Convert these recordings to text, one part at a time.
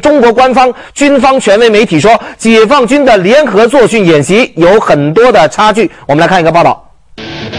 中国官方军方权威媒体说，解放军的联合作训演习有很多的差距。我们来看一个报道。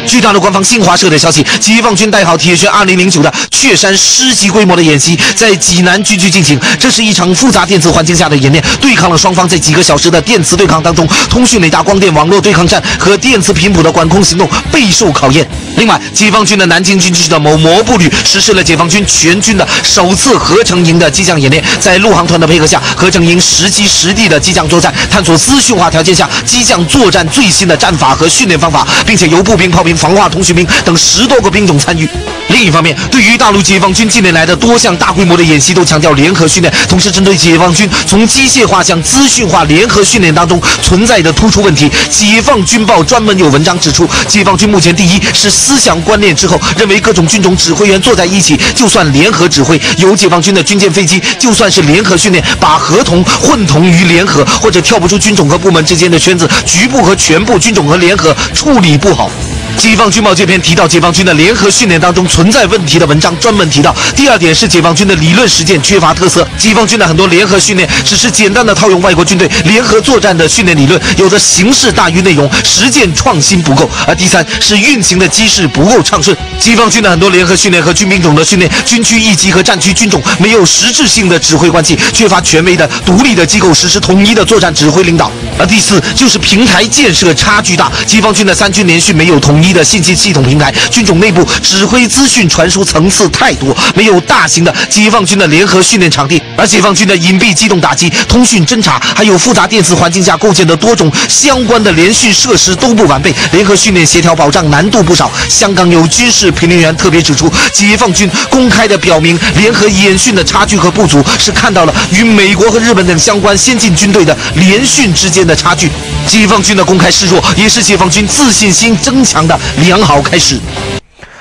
据大陆官方新华社的消息，解放军代号“铁拳 2009” 的雀山师级规模的演习在济南军区进行。这是一场复杂电磁环境下的演练，对抗了双方在几个小时的电磁对抗当中，通讯雷达、光电网络对抗战和电磁频谱的管控行动备受考验。另外，解放军的南京军区的某摩步旅实施了解放军全军的首次合成营的机降演练，在陆航团的配合下，合成营实机实地的机降作战，探索资讯化条件下机降作战最新的战法和训练方法，并且由步兵、炮兵、防化通讯兵等十多个兵种参与。另一方面，对于大陆解放军近年来的多项大规模的演习，都强调联合训练，同时针对解放军从机械化向资讯化联合训练当中存在的突出问题，解放军报专门有文章指出，解放军目前第一是思想观念之后，认为各种军种指挥员坐在一起就算联合指挥，有解放军的军舰飞机就算是联合训练，把合同混同于联合，或者跳不出军种和部门之间的圈子，局部和全部军种和联合处理不好。解放军报这篇提到解放军的联合训练当中存在问题的文章，专门提到第二点是解放军的理论实践缺乏特色。解放军的很多联合训练只是简单的套用外国军队联合作战的训练理论，有的形式大于内容，实践创新不够。而第三是运行的机制不够畅顺。解放军的很多联合训练和军兵种的训练，军区一级和战区军种没有实质性的指挥关系，缺乏权威的独立的机构实施统一的作战指挥领导。而第四就是平台建设差距大。解放军的三军联训没有统一一的信息系统平台，军种内部指挥资讯传输层次太多，没有大型的解放军的联合训练场地。而解放军的隐蔽机动打击、通讯侦察，还有复杂电磁环境下构建的多种相关的联训设施都不完备，联合训练协调保障难度不少。香港有军事评论员特别指出，解放军公开的表明联合演训的差距和不足，是看到了与美国和日本等相关先进军队的联训之间的差距。解放军的公开示弱，也是解放军自信心增强的良好开始。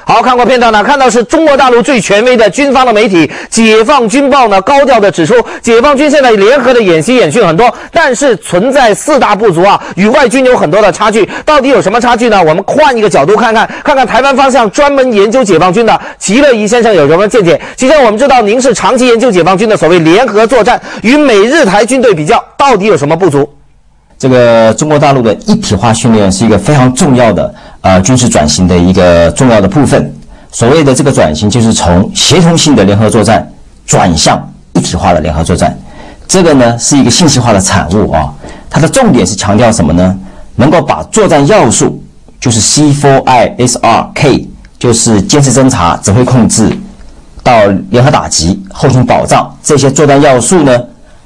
好，看过片段呢，看到是中国大陆最权威的军方的媒体《解放军报》呢，高调的指出，解放军现在联合的演习演训很多，但是存在四大不足啊，与外军有很多的差距。到底有什么差距呢？我们换一个角度看看，看看台湾方向专门研究解放军的齐乐怡先生有什么见解。其实我们知道，您是长期研究解放军的，所谓联合作战与美日台军队比较，到底有什么不足？这个中国大陆的一体化训练是一个非常重要的呃军事转型的一个重要的部分。所谓的这个转型，就是从协同性的联合作战转向一体化的联合作战。这个呢是一个信息化的产物啊。它的重点是强调什么呢？能够把作战要素，就是 C4I SRK，就是监视侦察、指挥控制，到联合打击、后勤保障这些作战要素呢，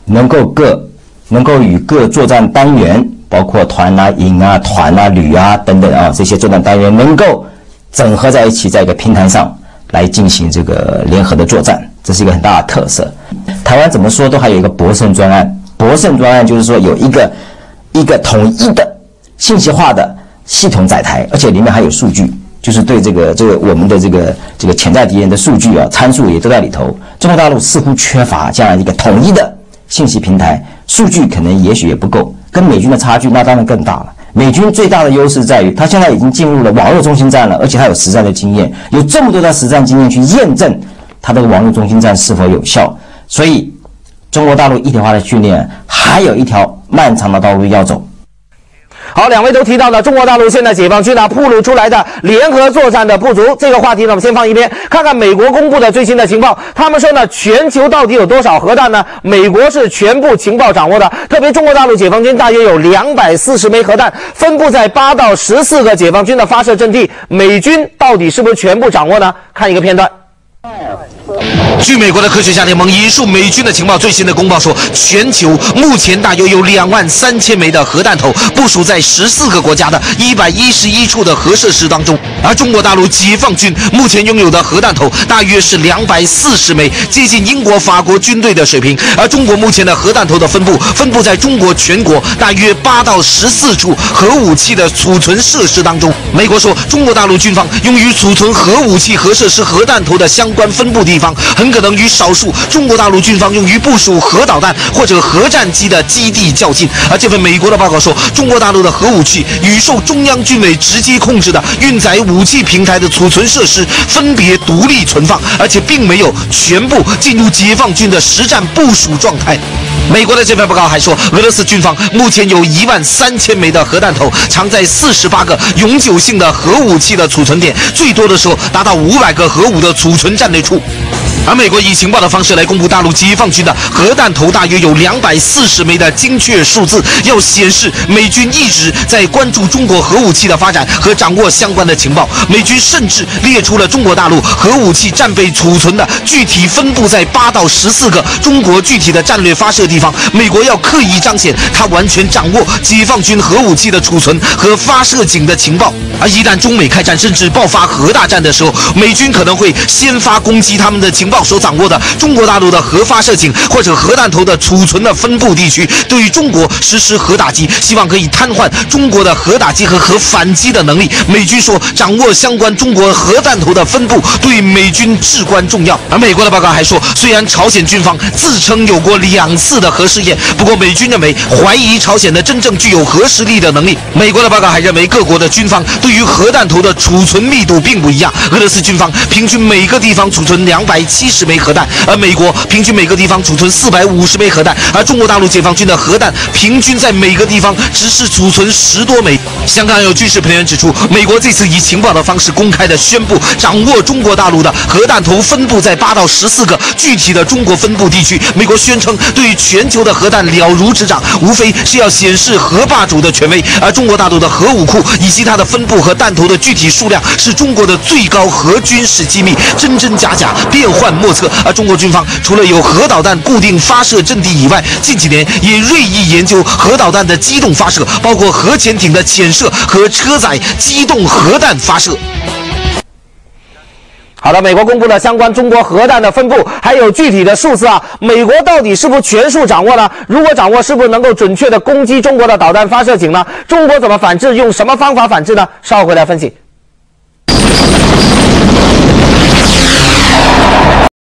能够各。能够与各作战单元，包括团啊、营啊、团啊、旅啊等等啊这些作战单元，能够整合在一起，在一个平台上来进行这个联合的作战，这是一个很大的特色。台湾怎么说都还有一个博胜专案，博胜专案就是说有一个一个统一的信息化的系统载台，而且里面还有数据，就是对这个这个我们的这个这个潜在敌人的数据啊参数也都在里头。中国大陆似乎缺乏这样一个统一的信息平台。数据可能也许也不够，跟美军的差距那当然更大了。美军最大的优势在于，他现在已经进入了网络中心战了，而且他有实战的经验，有这么多的实战经验去验证他这个网络中心战是否有效。所以，中国大陆一体化的训练还有一条漫长的道路要走。好，两位都提到了中国大陆现在解放军呢暴露出来的联合作战的不足，这个话题呢我们先放一边，看看美国公布的最新的情报。他们说呢，全球到底有多少核弹呢？美国是全部情报掌握的，特别中国大陆解放军大约有两百四十枚核弹，分布在八到十四个解放军的发射阵地。美军到底是不是全部掌握呢？看一个片段。据美国的科学家联盟引述美军的情报最新的公报说，全球目前大约有两万三千枚的核弹头部署在十四个国家的一百一十一处的核设施当中，而中国大陆解放军目前拥有的核弹头大约是两百四十枚，接近英国、法国军队的水平。而中国目前的核弹头的分布分布在中国全国大约八到十四处核武器的储存设施当中。美国说，中国大陆军方用于储存核武器、核设施、核弹头的相关分布地方。方，很可能与少数中国大陆军方用于部署核导弹或者核战机的基地较劲。而这份美国的报告说，中国大陆的核武器与受中央军委直接控制的运载武器平台的储存设施分别独立存放，而且并没有全部进入解放军的实战部署状态。美国的这份报告还说，俄罗斯军方目前有一万三千枚的核弹头藏在四十八个永久性的核武器的储存点，最多的时候达到五百个核武的储存战略处。而美国以情报的方式来公布大陆解放军的核弹头大约有两百四十枚的精确数字，要显示美军一直在关注中国核武器的发展和掌握相关的情报。美军甚至列出了中国大陆核武器战备储存的具体分布在八到十四个中国具体的战略发射地方。美国要刻意彰显他完全掌握解放军核武器的储存和发射井的情报。而一旦中美开战甚至爆发核大战的时候，美军可能会先发攻击他们的情报报。所掌握的中国大陆的核发射井或者核弹头的储存的分布地区，对于中国实施核打击，希望可以瘫痪中国的核打击和核反击的能力。美军说，掌握相关中国核弹头的分布对美军至关重要。而美国的报告还说，虽然朝鲜军方自称有过两次的核试验，不过美军认为怀疑朝鲜的真正具有核实力的能力。美国的报告还认为，各国的军方对于核弹头的储存密度并不一样。俄罗斯军方平均每个地方储存两百七。七十枚核弹，而美国平均每个地方储存四百五十枚核弹，而中国大陆解放军的核弹平均在每个地方只是储存十多枚。香港有军事评论员指出，美国这次以情报的方式公开的宣布掌握中国大陆的核弹头分布在八到十四个具体的中国分布地区。美国宣称对于全球的核弹了如指掌，无非是要显示核霸主的权威。而中国大陆的核武库以及它的分布和弹头的具体数量是中国的最高核军事机密，真真假假，变幻。莫测。而中国军方除了有核导弹固定发射阵地以外，近几年也锐意研究核导弹的机动发射，包括核潜艇的潜射和车载机动核弹发射。好的，美国公布了相关中国核弹的分布，还有具体的数字啊。美国到底是不是全数掌握呢？如果掌握，是不是能够准确的攻击中国的导弹发射井呢？中国怎么反制？用什么方法反制呢？稍后回来分析。